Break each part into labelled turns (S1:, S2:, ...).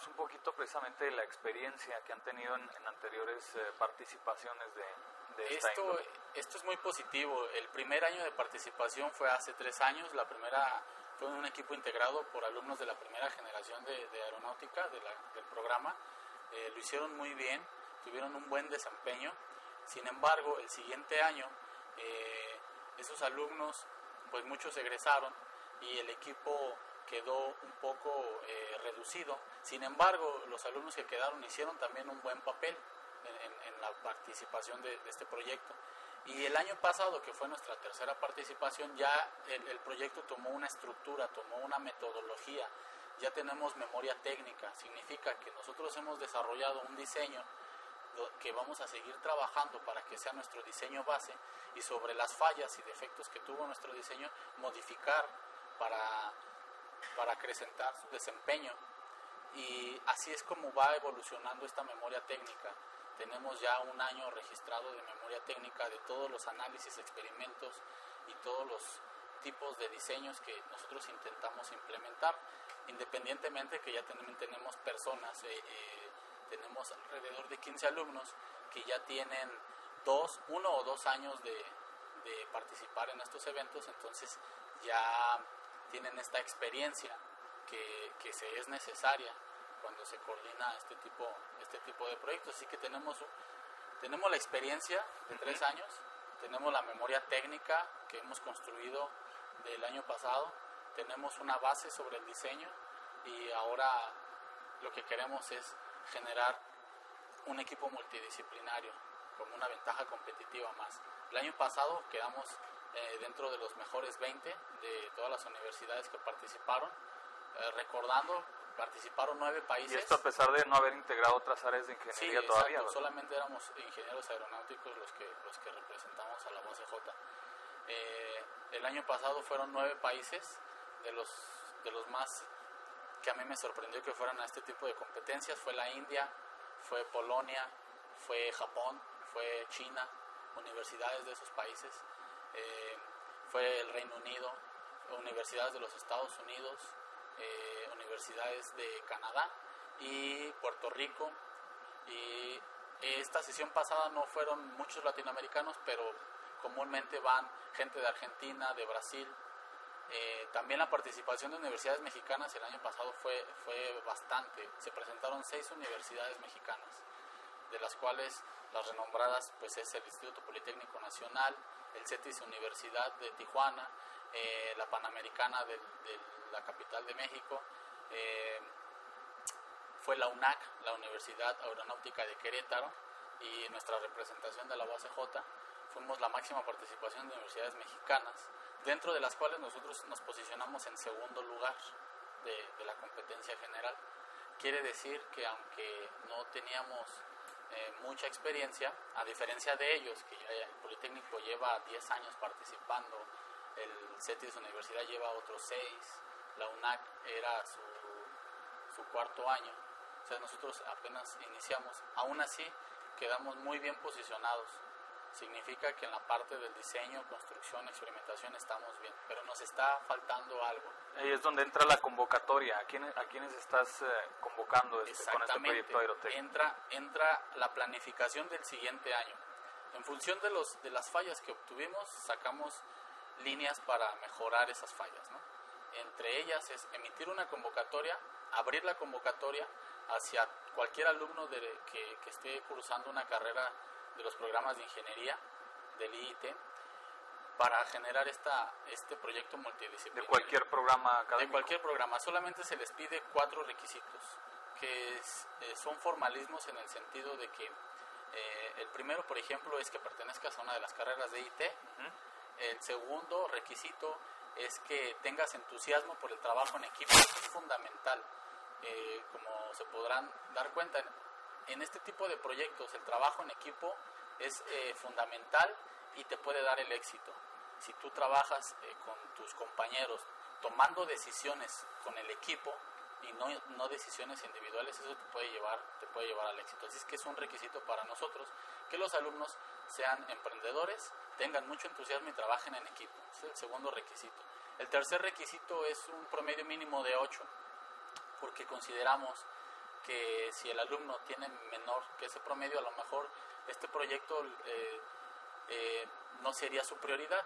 S1: Platícanos un poquito precisamente de la experiencia que han tenido en, anteriores eh, participaciones de, de esta
S2: esto, esto es muy positivo. El primer año de participación fue hace tres años. La primera fue un equipo integrado por alumnos de la primera generación de, aeronáutica del programa. Eh, lo hicieron muy bien, tuvieron un buen desempeño. Sin embargo, el siguiente año eh, esos alumnos, pues muchos egresaron y el equipo quedó un poco eh, reducido. Sin embargo, los alumnos que quedaron hicieron también un buen papel en, la participación de, este proyecto. Y el año pasado, que fue nuestra tercera participación, ya el, proyecto tomó una estructura, tomó una metodología, ya tenemos memoria técnica, significa que nosotros hemos desarrollado un diseño que vamos a seguir trabajando para que sea nuestro diseño base y sobre las fallas y defectos que tuvo nuestro diseño, modificar para, para acrecentar su desempeño. Y así es como va evolucionando esta memoria técnica. Tenemos ya un año registrado de memoria técnica de todos los análisis, experimentos y todos los tipos de diseños que nosotros intentamos implementar, independientemente que ya tenemos personas, eh, eh, tenemos alrededor de 15 alumnos que ya tienen dos, uno o dos años de, de participar en estos eventos, entonces ya tienen esta experiencia que, que se es necesaria cuando se coordina este tipo, este tipo de proyectos. Así que tenemos, tenemos la experiencia de tres años, tenemos la memoria técnica que hemos construido del año pasado, tenemos una base sobre el diseño y ahora lo que queremos es generar un equipo multidisciplinario como una ventaja competitiva más. El año pasado quedamos eh, dentro de los mejores 20 de todas las universidades que participaron. Eh, recordando, participaron nueve países.
S1: Y esto a pesar de no haber integrado otras áreas de ingeniería todavía.
S2: solamente éramos ingenieros aeronáuticos los que, los que representamos a la OCJ. Eh, el año pasado fueron nueve países de los, de los más que a mí me sorprendió que fueran a este tipo de competencias. Fue la India, fue Polonia, fue Japón, fue China, universidades de esos países. Eh, fue el Reino Unido, universidades de los Estados Unidos, eh, universidades de Canadá y Puerto Rico. Y esta sesión pasada no fueron muchos latinoamericanos, pero comúnmente van gente de Argentina, de Brasil. Eh, también la participación de universidades mexicanas el año pasado fue, fue bastante. Se presentaron seis universidades mexicanas, de las cuales las renombradas pues es el Instituto Politécnico Nacional, el CETIS Universidad de Tijuana, eh, la Panamericana de, la capital de México, eh, fue la UNAC, la Universidad Aeronáutica de Querétaro, y nuestra representación de la UACJ, fuimos la máxima participación de universidades mexicanas, dentro de las cuales nosotros nos posicionamos en segundo lugar de la competencia general. Quiere decir que aunque no teníamos eh, mucha experiencia, a diferencia de ellos, que ya el Politécnico lleva 10 años participando, el CETIS Universidad lleva otros 6, la UNAC era su, su cuarto año, o sea, nosotros apenas iniciamos, aún así quedamos muy bien posicionados significa que en la parte del diseño, construcción, experimentación estamos bien, pero nos está faltando algo.
S1: Ahí es donde entra la convocatoria. ¿A quiénes, a quiénes estás eh, convocando este, con este proyecto Aerotech?
S2: Entra, entra la planificación del siguiente año. En función de, los, de las fallas que obtuvimos, sacamos líneas para mejorar esas fallas. ¿no? Entre ellas es emitir una convocatoria, abrir la convocatoria hacia cualquier alumno de, que, que esté cursando una carrera de los programas de ingeniería del IIT para generar esta, este proyecto multidisciplinario.
S1: ¿De cualquier programa académico?
S2: De cualquier programa. Solamente se les pide cuatro requisitos, que eh, son formalismos en el sentido de que eh, el primero, por ejemplo, es que pertenezcas a una de las carreras de IT. El segundo requisito es que tengas entusiasmo por el trabajo en equipo. Es fundamental. Eh, como se podrán dar cuenta, en este tipo de proyectos el trabajo en equipo es eh, fundamental y te puede dar el éxito. Si tú trabajas eh, con tus compañeros tomando decisiones con el equipo y no, no, decisiones individuales, eso te puede, llevar, te puede llevar al éxito. Así es que es un requisito para nosotros que los alumnos sean emprendedores, tengan mucho entusiasmo y trabajen en equipo. es el segundo requisito. El tercer requisito es un promedio mínimo de 8, porque consideramos que si el alumno tiene menor que ese promedio, a lo mejor este proyecto eh, eh, no sería su prioridad.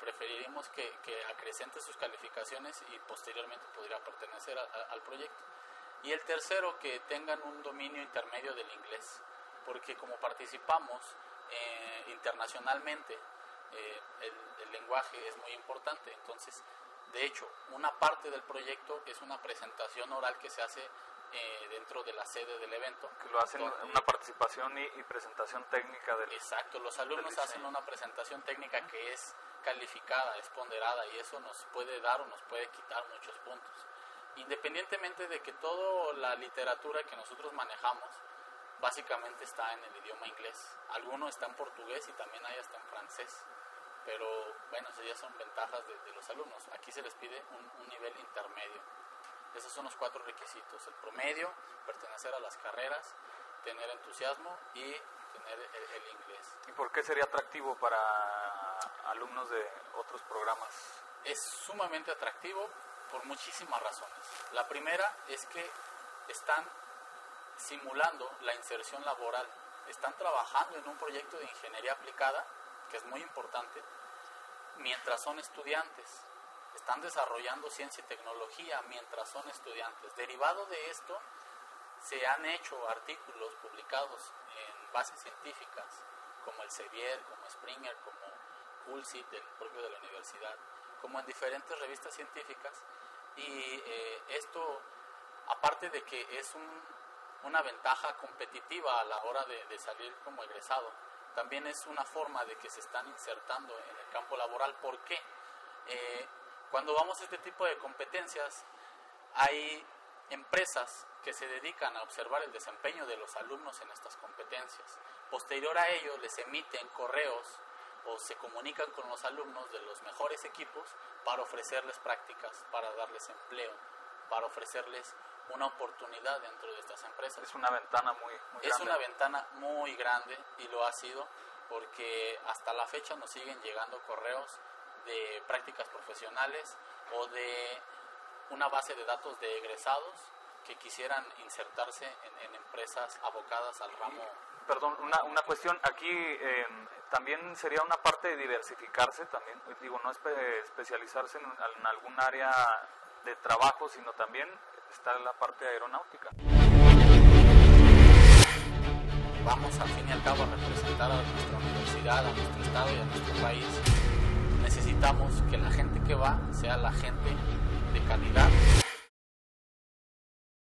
S2: Preferiríamos que, que, acrecente sus calificaciones y posteriormente podría pertenecer al proyecto. Y el tercero, que tengan un dominio intermedio del inglés, porque como participamos eh, internacionalmente, el, el lenguaje es muy importante. Entonces, de hecho, una parte del proyecto es una presentación oral que se hace eh, dentro de la sede del evento.
S1: Que lo hacen una participación y, presentación técnica del
S2: Exacto, los alumnos hacen una presentación técnica que es calificada, es ponderada y eso nos puede dar o nos puede quitar muchos puntos. Independientemente de que toda la literatura que nosotros manejamos básicamente está en el idioma inglés. Alguno está en portugués y también hay hasta en francés. Pero bueno, esas ya son ventajas de, los alumnos. Aquí se les pide un nivel intermedio. Esos son los cuatro requisitos. El promedio, pertenecer a las carreras, tener entusiasmo y tener el, inglés.
S1: ¿Y por qué sería atractivo para alumnos de otros programas?
S2: Es sumamente atractivo por muchísimas razones. La primera es que están simulando la inserción laboral. Están trabajando en un proyecto de ingeniería aplicada, que es muy importante, mientras son estudiantes están desarrollando ciencia y tecnología mientras son estudiantes. Derivado de esto, se han hecho artículos publicados en bases científicas, como el Sevier, como Springer, como Pulsit, el propio de la universidad, como en diferentes revistas científicas. Y eh, esto, aparte de que es una ventaja competitiva a la hora de, salir como egresado, también es una forma de que se están insertando en el campo laboral. ¿Por qué? Eh, cuando vamos a este tipo de competencias, hay empresas que se dedican a observar el desempeño de los alumnos en estas competencias. Posterior a ello, les emiten correos o se comunican con los alumnos de los mejores equipos para ofrecerles prácticas, para darles empleo, para ofrecerles una oportunidad dentro de estas empresas.
S1: Es una ventana muy, muy
S2: Es una ventana muy grande y lo ha sido porque hasta la fecha nos siguen llegando correos de prácticas profesionales o de una base de datos de egresados que quisieran insertarse en, empresas abocadas al ramo.
S1: Perdón, una, una cuestión, aquí eh, también sería una parte de diversificarse también, digo, no es especializarse en, en, algún área de trabajo, sino también está la parte aeronáutica.
S2: Vamos al fin y al cabo a representar a nuestra universidad, a nuestro estado y a nuestro país necesitamos que la gente que va sea la gente de calidad